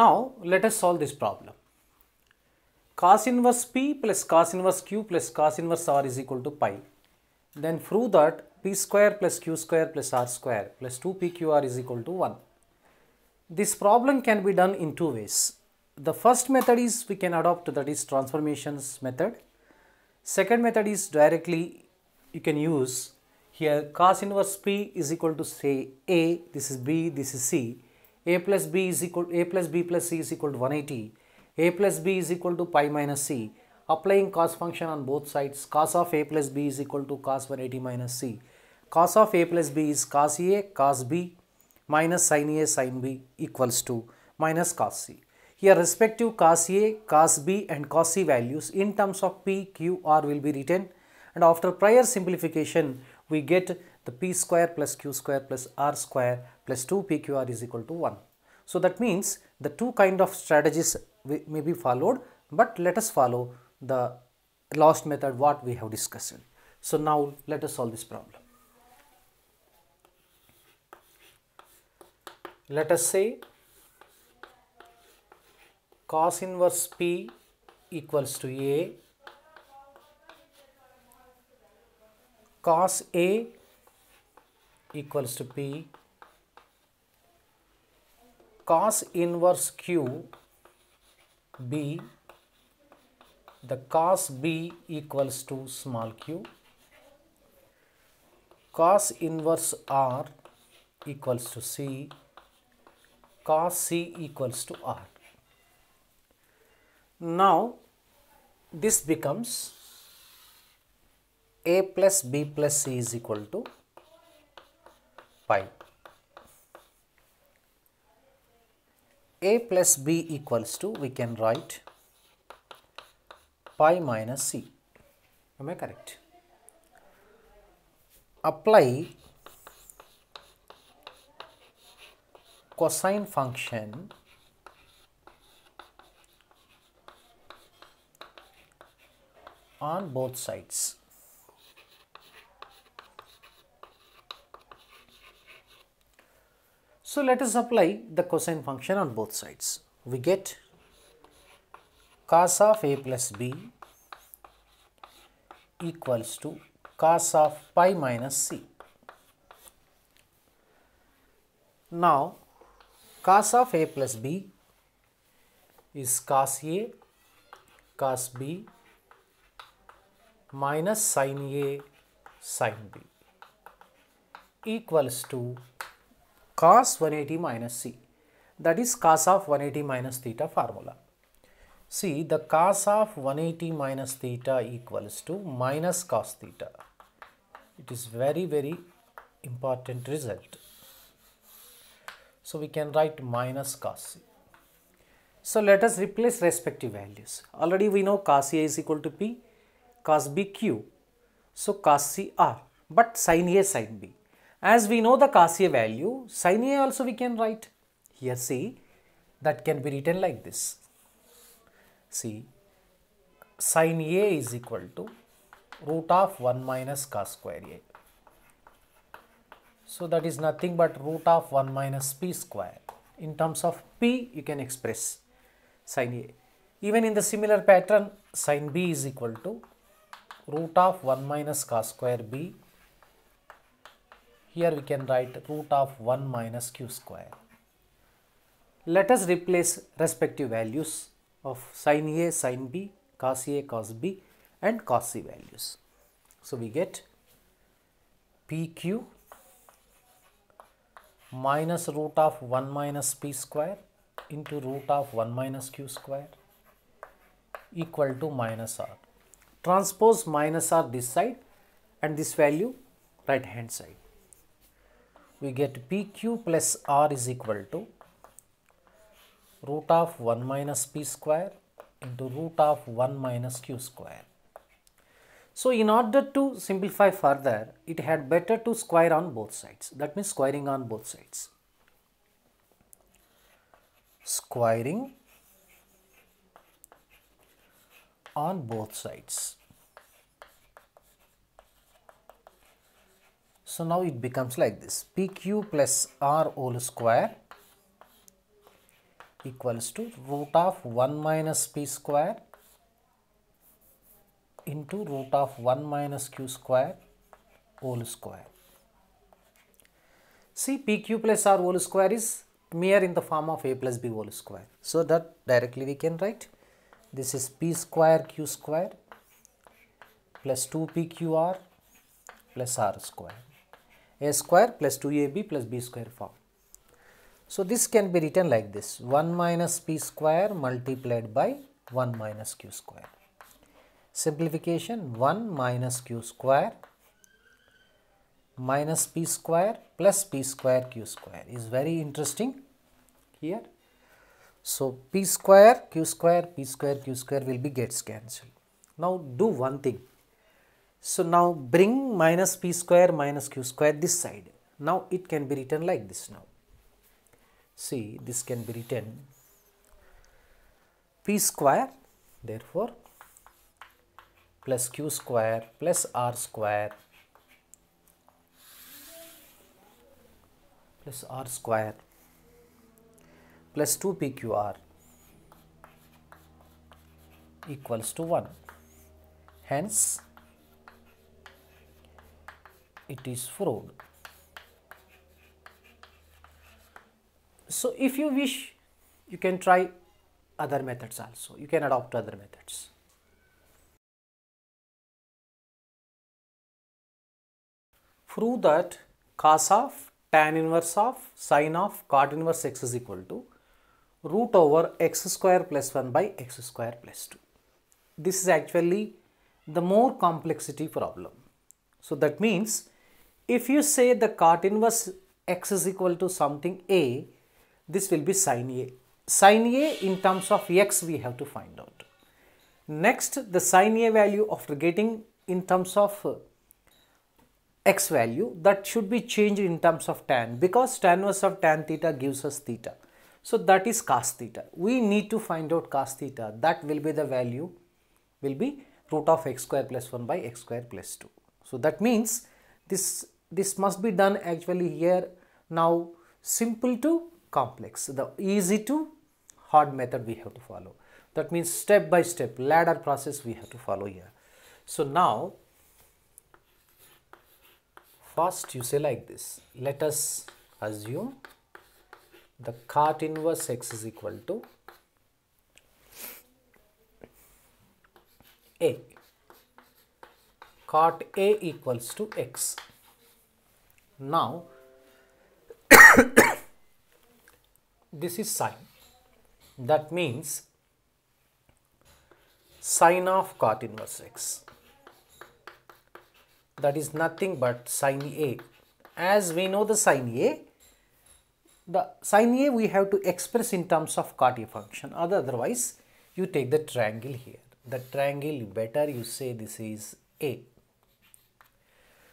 Now let us solve this problem. Cos inverse P plus cos inverse Q plus cos inverse R is equal to pi. Then prove that P square plus Q square plus R square plus 2PQR is equal to 1. This problem can be done in two ways. The first method is we can adopt that is transformations method. Second method is directly you can use here cos inverse P is equal to say A, this is B, this is C. A plus B is equal A plus B plus C is equal to 180. A plus B is equal to pi minus C. Applying cos function on both sides, cos of A plus B is equal to cos 180 minus C. Cos of A plus B is cos A, cos B minus sin A, sin B equals to minus cos C. Here respective cos A, cos B and cos C values in terms of P, Q, R will be written and after prior simplification we get the P square plus Q square plus R square plus 2 PQR is equal to 1. So that means the two kind of strategies may be followed but let us follow the last method what we have discussed. So now let us solve this problem. Let us say cos inverse P equals to A cos A equals to P. Cos inverse Q B the cos B equals to small q. Cos inverse R equals to C. Cos C equals to R. Now this becomes A plus B plus C is equal to pi. A plus B equals to we can write pi minus C. Am I correct? Apply cosine function on both sides. So let us apply the cosine function on both sides. We get cos of a plus b equals to cos of pi minus c. Now cos of a plus b is cos a cos b minus sin a sin b equals to cos 180 minus c that is cos of 180 minus theta formula. See the cos of 180 minus theta equals to minus cos theta. It is very very important result. So we can write minus cos c. So let us replace respective values. Already we know cos a is equal to p, cos b q. So cos c r but sin a sin b. As we know the cos value, sin a also we can write. Here see that can be written like this see sin A is equal to root of 1 minus cos square A. So that is nothing but root of 1 minus P square. In terms of P you can express sin A. Even in the similar pattern sin B is equal to root of 1 minus cos square B. Here we can write root of 1 minus q square. Let us replace respective values of sin A, sin B, cos A, cos B and cos C values. So, we get PQ minus root of 1 minus P square into root of 1 minus Q square equal to minus R. Transpose minus R this side and this value right hand side. We get PQ plus R is equal to root of 1 minus p square into root of 1 minus q square. So, in order to simplify further, it had better to square on both sides. That means squaring on both sides. Squaring on both sides. So, now it becomes like this pq plus r whole square equals to root of 1 minus p square into root of 1 minus q square whole square. See pq plus r whole square is mere in the form of a plus b whole square. So that directly we can write this is p square q square plus 2pqr plus r square a square plus 2ab plus b square form. So this can be written like this 1 minus p square multiplied by 1 minus q square. Simplification 1 minus q square minus p square plus p square q square is very interesting here. So p square q square p square q square will be gets cancelled. Now do one thing. So now bring minus p square minus q square this side. Now it can be written like this now. See this can be written p square therefore plus q square plus r square plus r square plus 2pqr equals to 1. Hence, it is proved. So, if you wish, you can try other methods also. You can adopt other methods. Prove that cos of tan inverse of sine of cot inverse x is equal to root over x square plus 1 by x square plus 2. This is actually the more complexity problem. So that means if you say the cot inverse x is equal to something a, this will be sine a. Sine a in terms of x we have to find out. Next the sine a value after getting in terms of uh, x value that should be changed in terms of tan because tan inverse of tan theta gives us theta. So that is cos theta. We need to find out cos theta that will be the value will be root of x square plus 1 by x square plus 2. So that means this this must be done actually here now simple to complex the easy to hard method we have to follow that means step by step ladder process we have to follow here. So now First you say like this, let us assume the cot inverse x is equal to A. Cot A equals to x. Now, this is sine. That means sine of cot inverse x that is nothing but sine A. As we know the sine A, the sine A we have to express in terms of Cartier function Other, otherwise you take the triangle here. The triangle better you say this is A.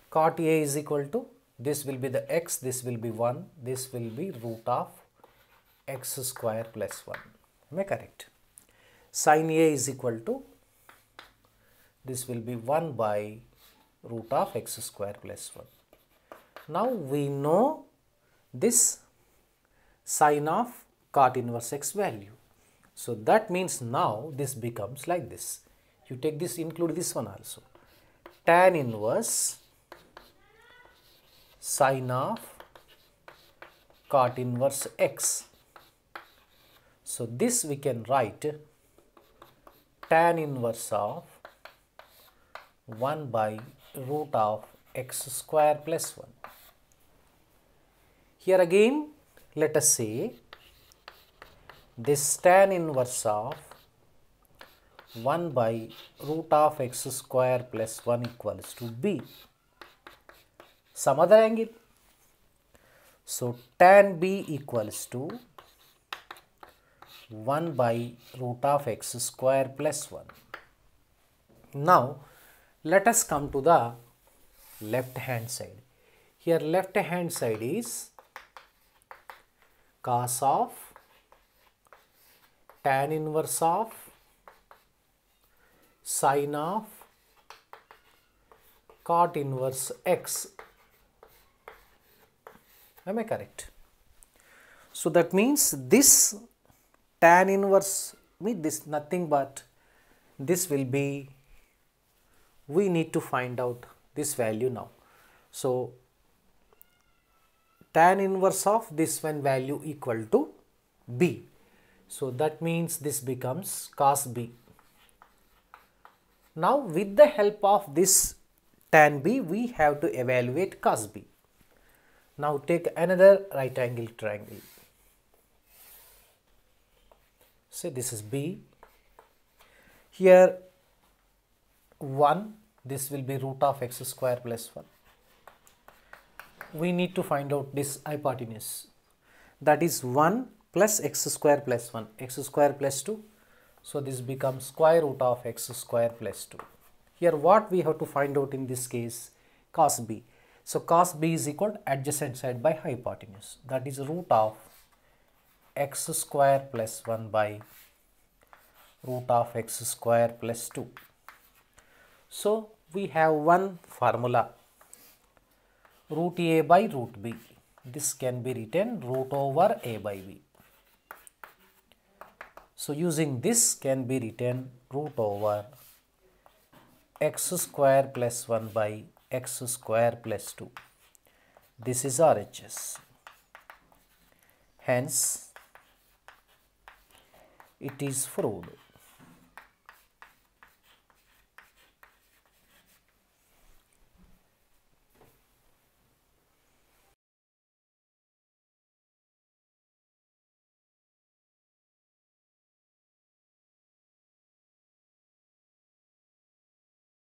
Cot A is equal to this will be the x, this will be 1, this will be root of x square plus 1. Am I correct? Sine A is equal to this will be 1 by root of x square plus 1. Now we know this sine of cot inverse x value. So that means now this becomes like this. You take this include this one also. Tan inverse sine of cot inverse x. So this we can write tan inverse of 1 by root of x square plus 1. Here again let us say this tan inverse of 1 by root of x square plus 1 equals to b. Some other angle. So tan b equals to 1 by root of x square plus 1. Now let us come to the left hand side. Here left hand side is cos of tan inverse of sine of cot inverse x. Am I correct? So that means this tan inverse mean this nothing but this will be we need to find out this value now. So, tan inverse of this one value equal to b. So, that means this becomes cos b. Now, with the help of this tan b, we have to evaluate cos b. Now, take another right angle triangle. Say this is b. Here 1 this will be root of x square plus 1 we need to find out this hypotenuse. That is 1 plus x square plus 1 x square plus 2 so this becomes square root of x square plus 2 here what we have to find out in this case cos b so cos b is equal to adjacent side by hypotenuse that is root of x square plus 1 by root of x square plus 2 so, we have one formula root a by root b. This can be written root over a by b. So, using this can be written root over x square plus 1 by x square plus 2. This is RHS. Hence, it is proved.